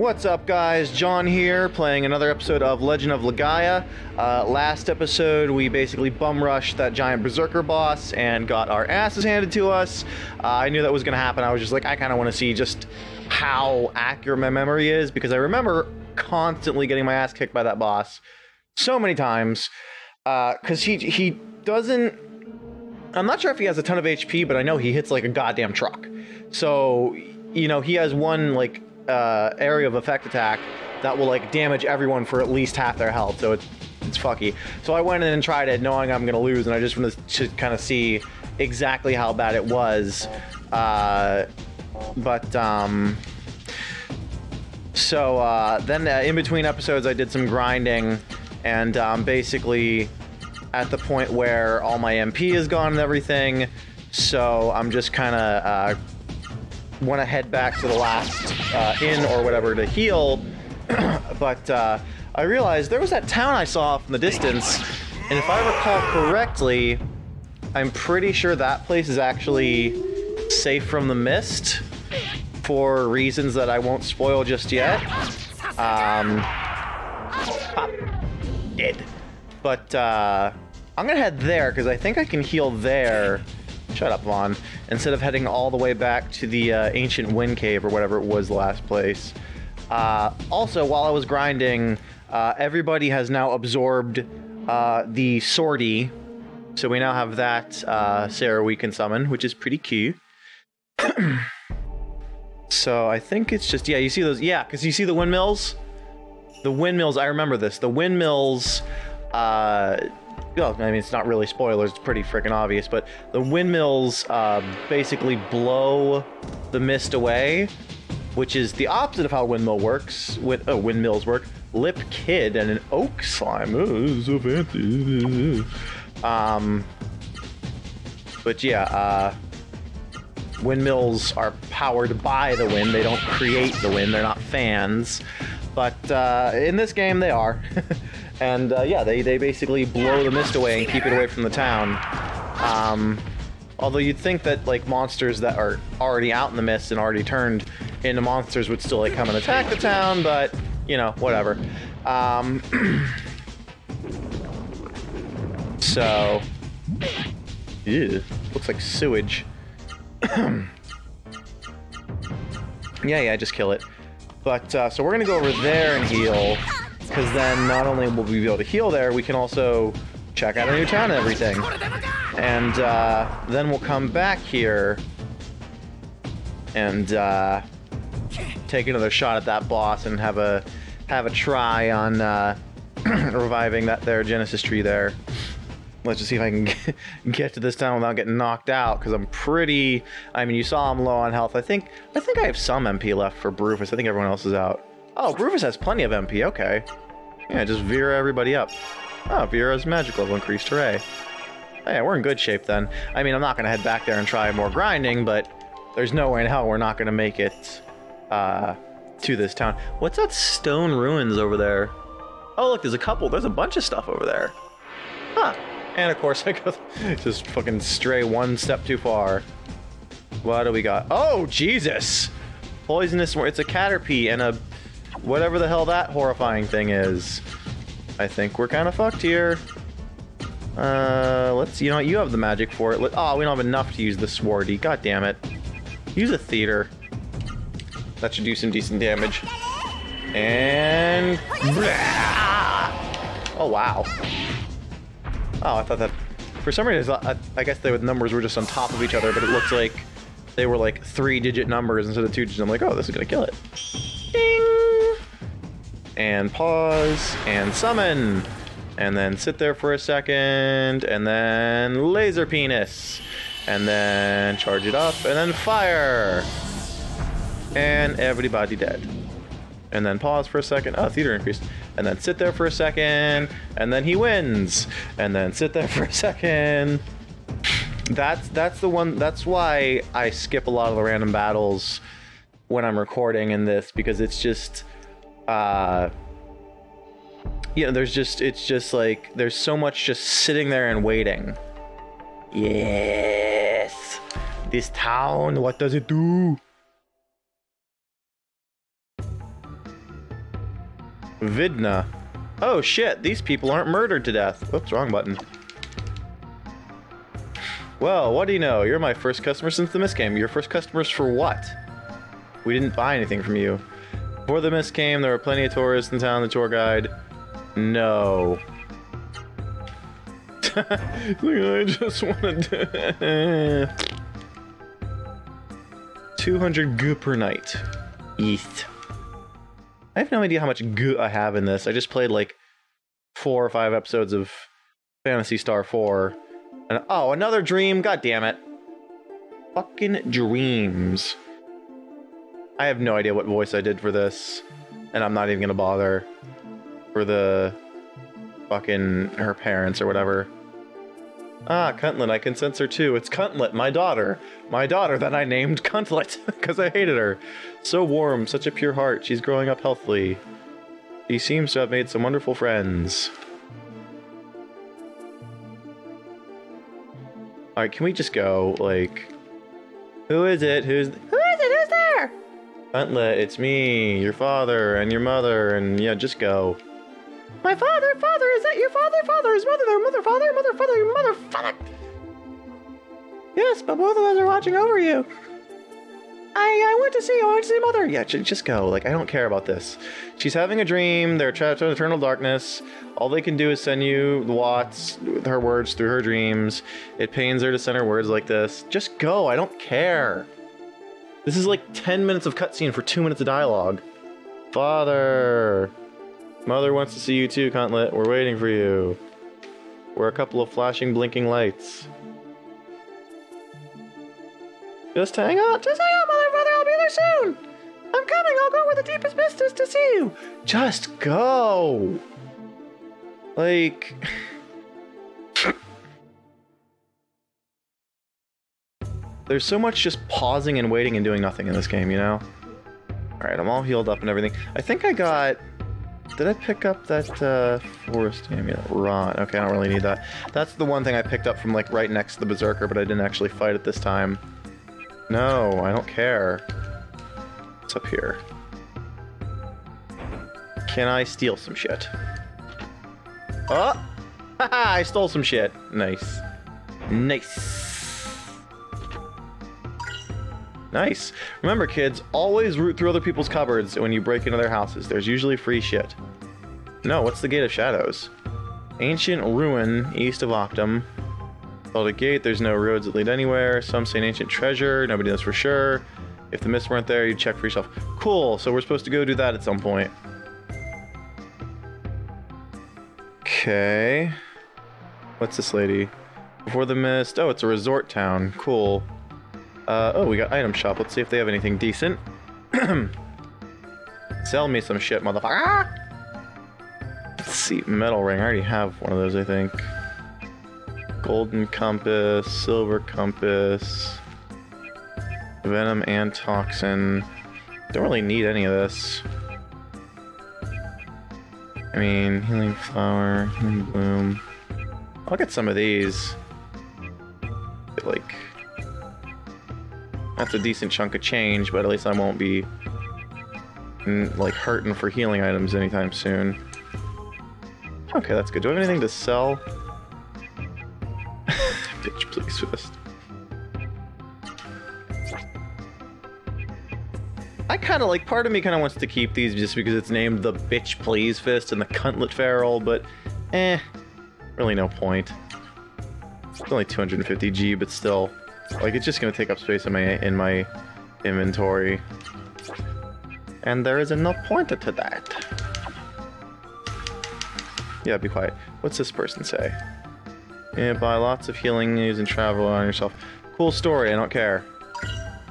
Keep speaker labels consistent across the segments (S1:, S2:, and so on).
S1: What's up, guys? John here, playing another episode of Legend of Legaia. Uh, last episode, we basically bum rushed that giant berserker boss and got our asses handed to us. Uh, I knew that was going to happen. I was just like, I kind of want to see just how accurate my memory is because I remember constantly getting my ass kicked by that boss so many times. Because he he doesn't. I'm not sure if he has a ton of HP, but I know he hits like a goddamn truck. So you know he has one like uh, area of effect attack that will like damage everyone for at least half their health. So it's it's fucky. So I went in and tried it, knowing I'm gonna lose, and I just wanted to kind of see exactly how bad it was. Uh, but um, so uh, then uh, in between episodes, I did some grinding, and um, basically at the point where all my MP is gone and everything. So I'm just kind of uh, want to head back to the last uh, inn or whatever to heal. but uh, I realized there was that town I saw from the distance, and if I recall correctly, I'm pretty sure that place is actually safe from the mist for reasons that I won't spoil just yet. Um, pop. Dead. But uh, I'm gonna head there because I think I can heal there. Shut up, Vahn. Instead of heading all the way back to the uh, ancient wind cave or whatever it was last place. Uh, also, while I was grinding, uh, everybody has now absorbed uh, the sortie. So we now have that uh, Seru we can summon, which is pretty key. so I think it's just, yeah, you see those, yeah, because you see the windmills? The windmills, I remember this. The windmills, uh, well, I mean, it's not really spoilers, it's pretty freaking obvious, but the windmills uh, basically blow the mist away, which is the opposite of how windmill works. With oh, windmills work. Lip Kid and an oak slime. Oh, so fancy. Um, but yeah, uh, windmills are powered by the wind. They don't create the wind. They're not fans. But uh, in this game, they are. and uh, yeah, they, they basically blow the mist away and keep it away from the town. Um, although you'd think that like monsters that are already out in the mist and already turned into monsters would still like come and attack the town, but you know, whatever. Um, so, ew, looks like sewage. yeah, yeah, just kill it. But, uh, so we're gonna go over there and heal, because then not only will we be able to heal there, we can also check out a new town and everything. And, uh, then we'll come back here and, uh, take another shot at that boss and have a, have a try on, uh, reviving that there Genesis tree there. Let's just see if I can get to this town without getting knocked out, because I'm pretty... I mean, you saw I'm low on health. I think I think I have some MP left for Brufiss. I think everyone else is out. Oh, Brufiss has plenty of MP. Okay. Yeah, just veer everybody up. Oh, Vera's magic level increased. Hooray. Oh, yeah, we're in good shape then. I mean, I'm not going to head back there and try more grinding, but there's no way in hell we're not going to make it uh, to this town. What's that stone ruins over there? Oh, look, there's a couple. There's a bunch of stuff over there. Huh. And of course, I go just fucking stray one step too far. What do we got? Oh, Jesus! Poisonous, it's a caterpie and a whatever the hell that horrifying thing is. I think we're kind of fucked here. Uh, let's, you know, you have the magic for it. Let, oh, we don't have enough to use the swarty. God damn it. Use a Theeder. That should do some decent damage. And... Oh, wow. Oh, I thought that... For some reason, I, I guess the numbers were just on top of each other, but it looks like they were like three-digit numbers instead of two digits. I'm like, oh, this is gonna kill it. And pause, and summon! And then sit there for a second, and then laser penis! And then charge it up, and then fire! And everybody dead and then pause for a second. Oh, Theeder increased. And then sit there for a second, and then he wins. And then sit there for a second. That's that's the one. That's why I skip a lot of the random battles when I'm recording in this because it's just, uh, you know, there's just it's just like there's so much just sitting there and waiting. Yes, this town. What does it do? Vidna. Oh shit, these people aren't murdered to death. Oops, wrong button. Well, what do you know? You're my first customer since the Mist came. Your first customers for what? We didn't buy anything from you. Before the Mist came, there were plenty of tourists in town, the tour guide. No. I just wanted to... 200 goo per night. East. I have no idea how much goo I have in this. I just played like four or five episodes of Phantasy Star 4. And oh, another dream. God damn it. Fucking dreams. I have no idea what voice I did for this. And I'm not even gonna bother for the fucking her parents or whatever. Ah, Cuntlette, I can sense her too. It's Cuntlette, my daughter. My daughter that I named Cuntlette, because I hated her. So warm, such a pure heart. She's growing up healthily. She seems to have made some wonderful friends. Alright, can we just go, like... Who is it? Who's... Cuntlette, it's me, your father, and your mother, and yeah, just go. My father, father, is that your father? Father, is mother, their mother, father, mother, father, your mother, father. Yes, but both of us are watching over you. I, I went to see you. I went to see mother. Yeah, just go. Like, I don't care about this. She's having a dream. They're trapped in eternal darkness. All they can do is send you the watts, her words through her dreams. It pains her to send her words like this. Just go. I don't care. This is like 10 minutes of cutscene for 2 minutes of dialogue. Father. Mother wants to see you too, Cuntlette. We're waiting for you. We're a couple of flashing, blinking lights. Just hang on, just hang on, mother, brother. I'll be there soon. I'm coming. I'll go where the deepest mist is to see you. Just go. Like. There's so much just pausing and waiting and doing nothing in this game, you know? Alright, I'm all healed up and everything. I think I got did I pick up that uh, forest amulet? Right, okay, I don't really need that. That's the one thing I picked up from like right next to the Berserker, but I didn't actually fight it this time. No, I don't care. What's up here? Can I steal some shit? Oh! Haha, I stole some shit. Nice. Nice. Nice. Remember, kids, always root through other people's cupboards when you break into their houses. There's usually free shit. No, what's the Gate of Shadows? Ancient ruin east of Octam. Called a gate, there's no roads that lead anywhere. Some say an ancient treasure, nobody knows for sure. If the mists weren't there, you'd check for yourself. Cool, so we're supposed to go do that at some point. Okay. What's this lady? Before the mist. Oh, it's a resort town. Cool. Uh, oh, we got item shop. Let's see if they have anything decent. Sell me some shit, motherfucker. Let's see, metal ring. I already have one of those, I think. Golden compass, silver compass, venom and toxin. Don't really need any of this. I mean, healing flower, healing bloom. I'll get some of these. Like that's a decent chunk of change, but at least I won't be mm, like hurting for healing items anytime soon. Okay, that's good. Do I have anything to sell? Bitch, please fist. I kind of like, part of me kind of wants to keep these just because it's named the Bitch Please Fist and the Cuntlette Feral, but eh, really no point. It's only 250G, but still. Like it's just gonna take up space in my in my inventory. And there is enough pointer to that. Yeah, be quiet. What's this person say? Yeah, buy lots of healing news and travel on yourself. Cool story, I don't care.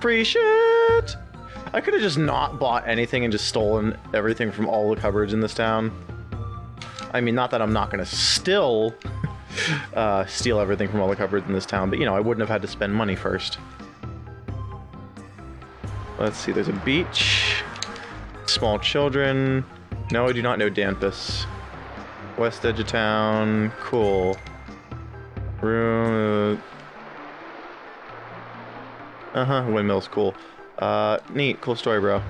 S1: Free shit! I could have just not bought anything and just stolen everything from all the cupboards in this town. I mean, not that I'm not gonna still uh, steal everything from all the cupboards in this town, but you know, I wouldn't have had to spend money first. Let's see, there's a beach, small children. No, I do not know Dampus. West edge of town, cool. Room. Uh huh, windmill's cool. Uh, neat, cool story, bro.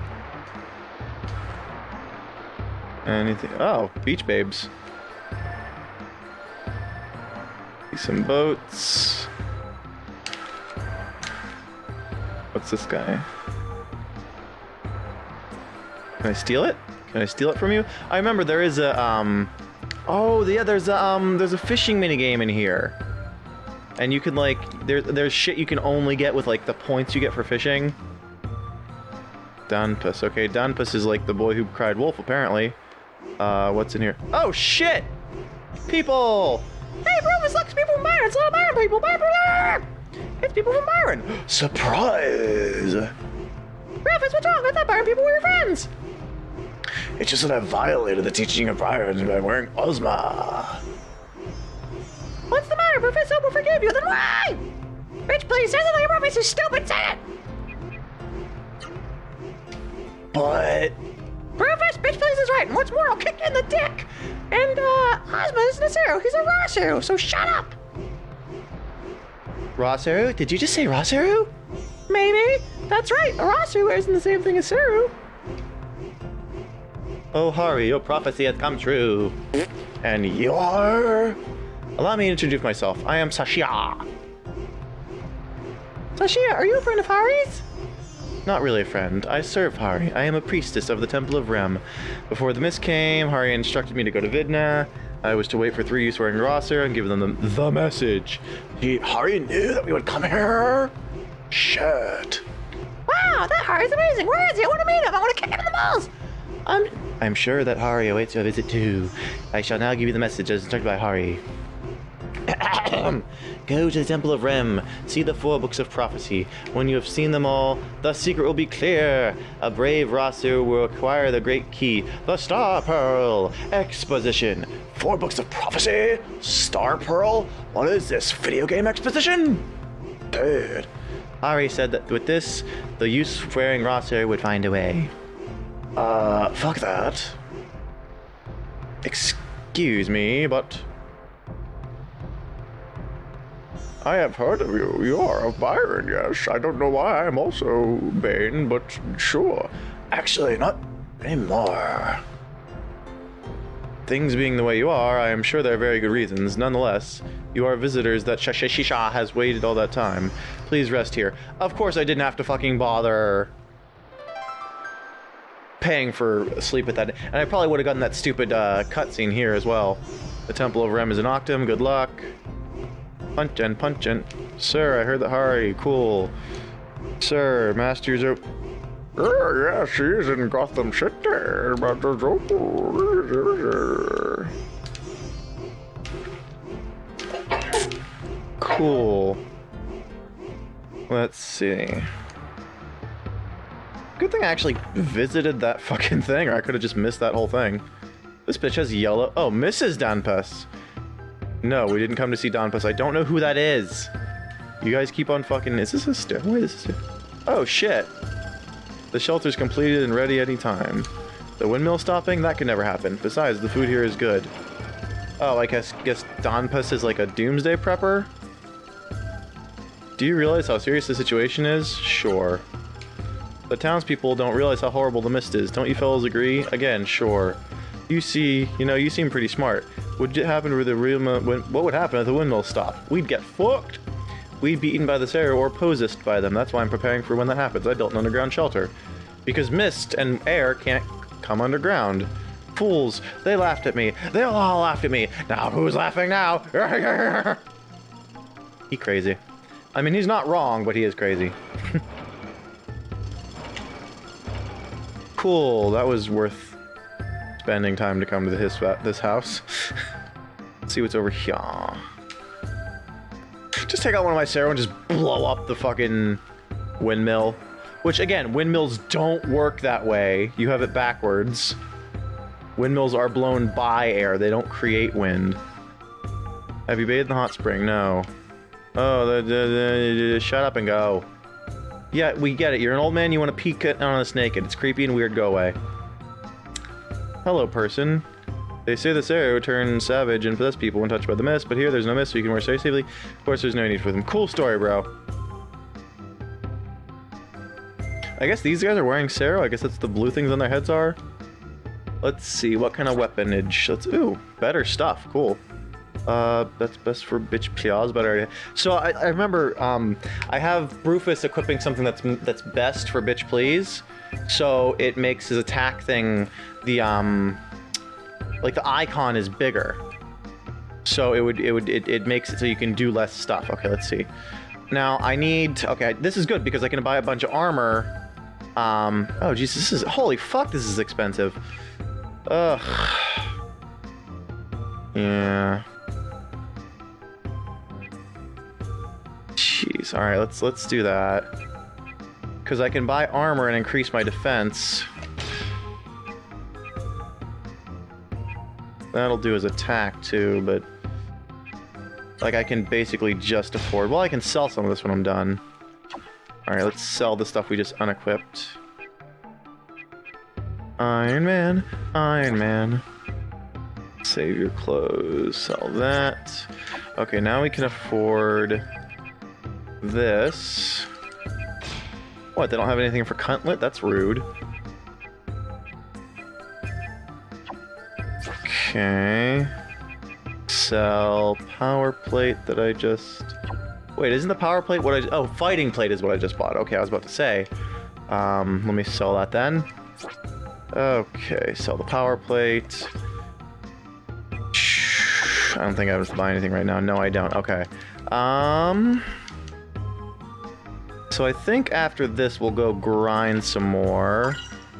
S1: Anything? Oh, beach babes. Some boats. What's this guy? Can I steal it? Can I steal it from you? I remember there is a um. Oh yeah, there's a um. There's a fishing mini game in here, and you can like there there's shit you can only get with like the points you get for fishing. Danpus. Okay, Danpus is like the boy who cried wolf, apparently. Uh, what's in here? Oh, shit! People! Biron! It's a lot of Biron people! Biron! It's people from Biron! Surprise! Rufus, what's wrong? I thought Biron people were your friends! It's just that I violated the teaching of Biron by wearing Ozma. What's the matter, Rufus? I will forgive you, then why? Bitch, please, say something, Rufus, you stupid, say it! But. Rufus, bitch, please is right. And what's more, I'll kick you in the dick. And, uh, Ozma isn't a Zero, he's a Ra-Seru, so shut up. Ra-Seru? Did you just say Ra-Seru? Maybe. That's right, Ra-Seru isn't the same thing as Seru. Oh, Hari, your prophecy has come true. And you're. Allow me to introduce myself. I am Sashia. Sashia, are you a friend of Hari's? Not really a friend. I serve Hari. I am a priestess of the Temple of Rem. Before the mist came, Hari instructed me to go to Vidna. I was to wait for three youths wearing Ra-Seru and give them the, the message. He, Hari knew that we would come here? Shit. Wow, that Hari's amazing. Where is he? I want to meet him. I want to kick him in the balls. I'm, I'm sure that Hari awaits your visit too. I shall now give you the message as instructed by Hari. Go to the Temple of Rem, see the four books of prophecy. When you have seen them all, the secret will be clear. A brave Ra-Seru will acquire the great key, the Star Pearl. Exposition. Four books of prophecy? Star Pearl? What is this, video game exposition? Dude. Ari said that with this, the youth wearing Ra-Seru would find a way. Uh, fuck that. Excuse me, but I have heard of you. You are of Biron, yes. I don't know why I'm also Bane, but sure. Actually, not anymore. Things being the way you are, I am sure there are very good reasons. Nonetheless, you are visitors that Shashisha has waited all that time. Please rest here. Of course I didn't have to fucking bother paying for sleep at that. And I probably would have gotten that stupid uh, cutscene here as well. The Temple of Rem is an Octam. Good luck. Punchin', punchin'. Sir, I heard that Hari. Cool. Sir, Masters are...
S2: Oh, yeah, she's in Gotham City, but there's
S1: Cool. Let's see. Good thing I actually visited that fucking thing, or I could have just missed that whole thing. This bitch has yellow... Oh, Mrs. Danpus. No, we didn't come to see Danpus. I don't know who that is. You guys keep on fucking... Is this a stairway? This is a... Oh, shit. The shelter's completed and ready any time. The windmill stopping? That could never happen. Besides, the food here is good. Oh, I guess, guess Danpus is like a doomsday prepper? Do you realize how serious the situation is? Sure. The townspeople don't realize how horrible the mist is. Don't you fellows agree? Again, sure. You see, you know, you seem pretty smart. What would happen with the when, what would happen if the windmill stopped? We'd get fucked. We'd be eaten by the Seru or possessed by them. That's why I'm preparing for when that happens. I built an underground shelter. Because mist and air can't come underground. Fools, they laughed at me. They all laughed at me. Now who's laughing now? he crazy. I mean, he's not wrong, but he is crazy. cool, that was worth spending time to come to this, uh, this house. Let's see what's over here. Just take out one of my Seru and just blow up the fucking windmill. Which, again, windmills don't work that way. You have it backwards. Windmills are blown by air. They don't create wind. Have you bathed in the hot spring? No. Oh, the, the, the, shut up and go. Yeah, we get it. You're an old man. You want to peek on us naked. It's creepy and weird. Go away. Hello, person. They say this arrow turns savage and possess people when touched by the mist, but here there's no mist, so you can wear safely. Of course, there's no need for them. Cool story, bro. I guess these guys are wearing Seru. I guess that's the blue things on their heads are. Let's see, what kind of weaponage? Let's ooh, better stuff. Cool. Uh, that's best for bitch Piaz, better. So I, I remember um, I have Rufus equipping something that's that's best for bitch please. So it makes his attack thing the um, like the icon is bigger. So it would it would it, it makes it so you can do less stuff. Okay, let's see. Now I need okay, this is good because I can buy a bunch of armor. Um, oh Jesus, this is holy fuck, this is expensive. Ugh. Yeah. Jeez. All right, let's let's do that. Cuz I can buy armor and increase my defense. That'll do his attack too, but like I can basically just afford. Well, I can sell some of this when I'm done. All right, let's sell the stuff we just unequipped. Iron Man, Iron Man. Save your clothes, sell that. Okay, now we can afford this. What, they don't have anything for Cuntlette? That's rude. Okay. Sell power plate that I just... Wait, isn't the power plate what I... Oh, fighting plate is what I just bought. Okay, I was about to say. Um, let me sell that then. Okay, sell the power plate. I don't think I was buying anything right now. No, I don't. Okay. Um... So I think after this we'll go grind some more.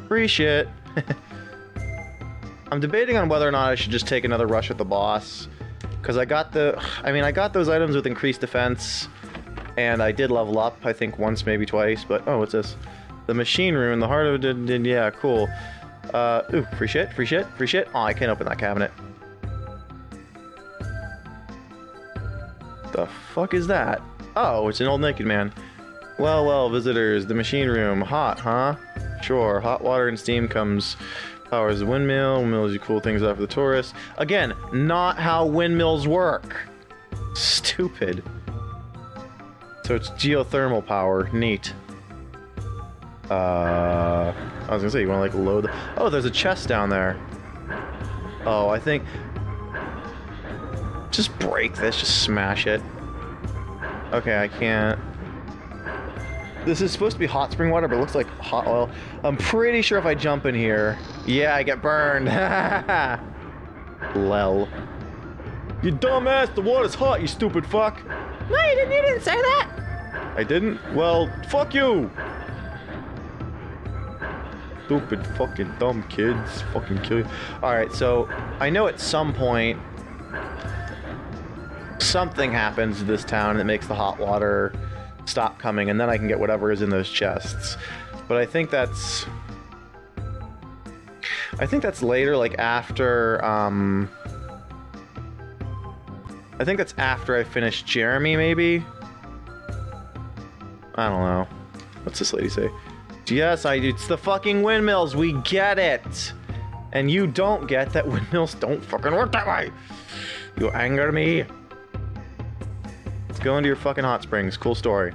S1: Free shit. I'm debating on whether or not I should just take another rush at the boss. Because I got the... I mean, I got those items with increased defense. And I did level up, I think, once, maybe twice. But, oh, what's this? The machine room, the heart of it. Yeah, cool. Uh, ooh, free shit, free shit, free shit. Oh, I can't open that cabinet. The fuck is that? Oh, it's an old naked man. Well, well, visitors, the machine room. Hot, huh? Sure, hot water and steam comes powers the windmill. Windmills do cool things out for the tourists. Again, not how windmills work. Stupid. So it's geothermal power. Neat. Uh, I was gonna say, you wanna like load. Oh, there's a chest down there. Oh, I think... Just break this, just smash it. Okay, I can't... This is supposed to be hot spring water, but it looks like hot oil. I'm pretty sure if I jump in here... Yeah, I get burned. Lel. You dumbass, the water's hot, you stupid fuck.
S3: No, you didn't, you didn't say that.
S1: I didn't? Well, fuck you! Stupid fucking dumb kids. Fucking kill you. Alright, so I know at some point something happens to this town that makes the hot water stop coming, and then I can get whatever is in those chests. But I think that's... I think that's later, like after, um... I think that's after I finish Jeremi, maybe? I don't know. What's this lady say? Yes, I. It's the fucking windmills. We get it. And you don't get that windmills don't fucking work that way. You anger me. Go into your fucking hot springs. Cool story.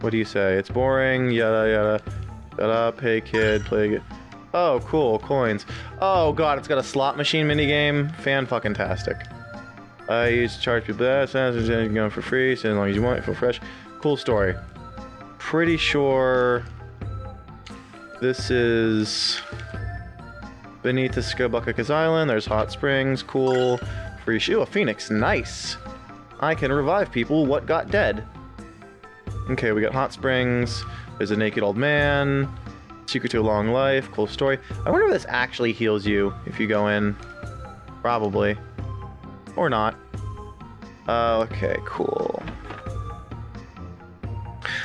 S1: What do you say? It's boring. Yada yada. Shut up. Hey kid, play it. Oh, cool. Coins. Oh god, it's got a slot machine minigame. Fan fucking tastic. I used to charge people that. Sounds going for free. So as long as you want it, feel fresh. Cool story. Pretty sure this is beneath the Sebucus Island. There's hot springs. Cool. Free shoe. A phoenix. Nice. I can revive people what got dead. Okay, we got hot springs. There's a naked old man. Secret to a long life. Cool story. I wonder if this actually heals you if you go in. Probably. Or not. Uh, okay, cool.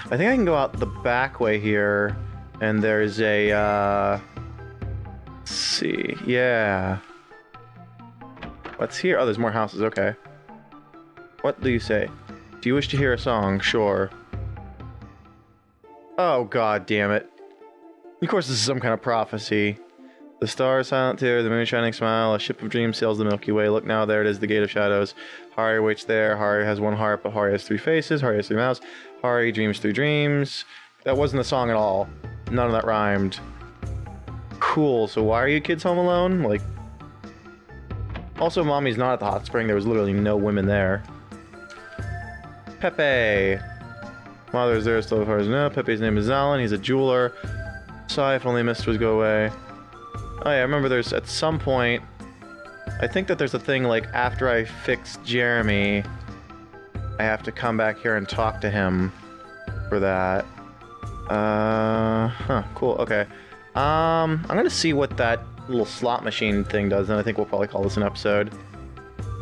S1: I think I can go out the back way here, and there's a, uh... Let's see, yeah. What's here? Oh, there's more houses, okay. What do you say? Do you wish to hear a song? Sure. Oh, god damn it. Of course, this is some kind of prophecy. The stars silent tear, the moon shining smile, a ship of dreams sails the Milky Way. Look now, there it is, the gate of shadows. Hari waits there. Hari has one heart, but Hari has three faces. Hari has three mouths. Hari dreams through dreams. That wasn't a song at all. None of that rhymed. Cool. So why are you kids home alone? Like. Also, mommy's not at the hot spring. There was literally no women there. Pepe. Mother's there still far as know. Pepe's name is Alan. He's a jeweler. Sigh if only mist would go away. Oh yeah, I remember there's at some point. I think that there's a thing like after I fix Jeremi, I have to come back here and talk to him for that. Uh, huh, cool, okay. Um, I'm gonna see what that little slot machine thing does, and I think we'll probably call this an episode.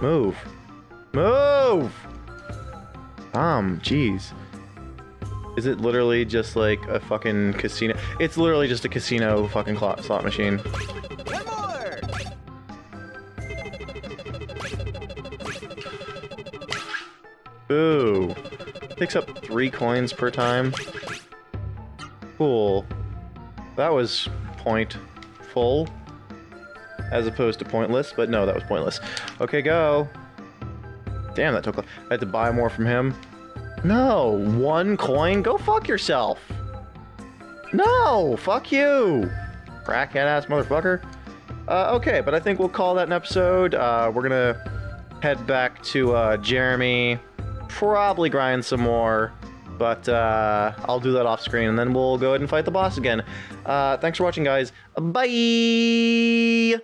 S1: Move. Move! Um, jeez. Is it literally just like a fucking casino? It's literally just a casino fucking slot machine. Ooh. Picks up three coins per time. Cool. That was point full. As opposed to pointless, but no, that was pointless. Okay, go. Damn, that took... I had to buy more from him. No, one coin? Go fuck yourself. No, fuck you. Crackhead ass motherfucker. Uh, okay, but I think we'll call that an episode. Uh, we're gonna head back to uh, Jeremi, probably grind some more, but uh, I'll do that off screen, and then we'll go ahead and fight the boss again. Uh, thanks for watching, guys. Bye.